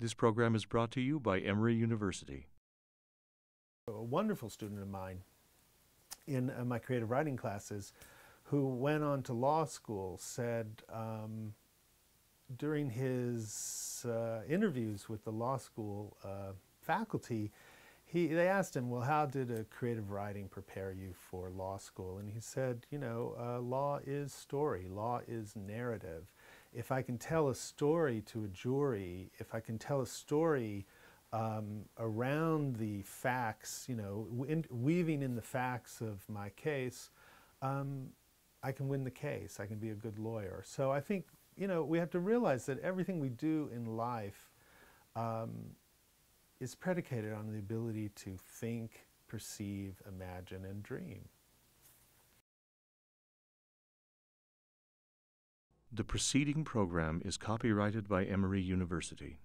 This program is brought to you by Emory University. A wonderful student of mine in uh, my creative writing classes who went on to law school said um, during his uh, interviews with the law school uh, faculty, he, they asked him, well, how did a creative writing prepare you for law school? And he said, you know, uh, law is story, law is narrative. If I can tell a story to a jury, if I can tell a story um, around the facts, you know, in, weaving in the facts of my case, um, I can win the case. I can be a good lawyer. So I think, you know, we have to realize that everything we do in life um, is predicated on the ability to think, perceive, imagine, and dream. The preceding program is copyrighted by Emory University.